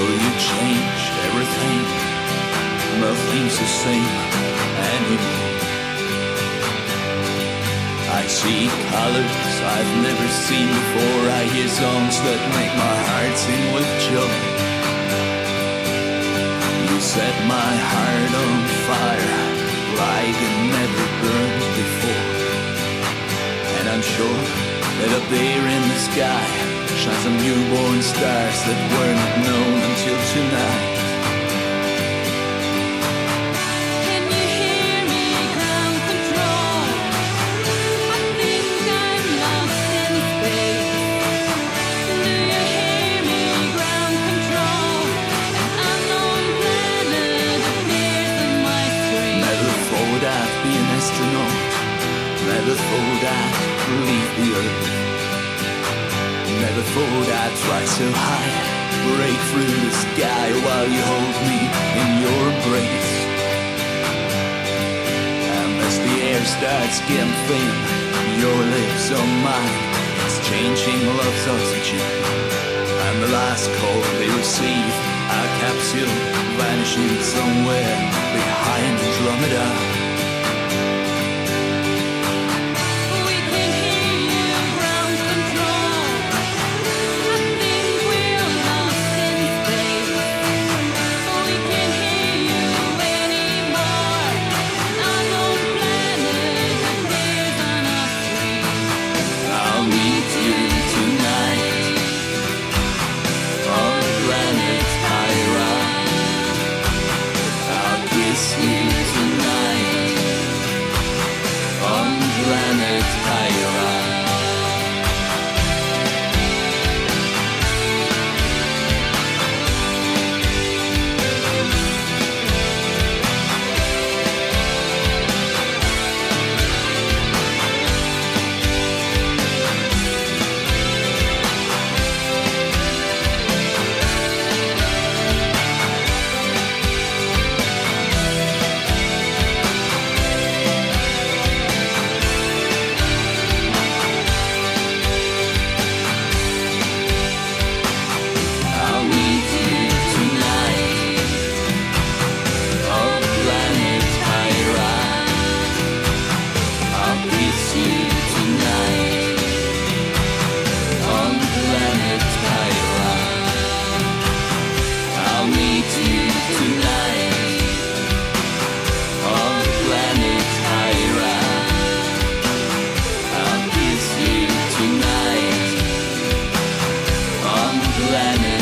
You changed everything. Nothing's the same anymore. I see colors I've never seen before. I hear songs that make my heart sing with joy. You set my heart on there in the sky shine some newborn stars that weren't known until tonight. Can you hear me? Ground control. I think I'm lost in space. Do you hear me? Ground control. An unknown planet appears on my. Never thought I'd be an astronaut. Never thought I'd leave the earth. Never thought I'd fly so high, break through the sky while you hold me in your embrace. And as the air starts getting thin, your lips on mine, exchanging love's oxygen. And the last call they receive, our capsule vanishing somewhere behind Andromeda. Planet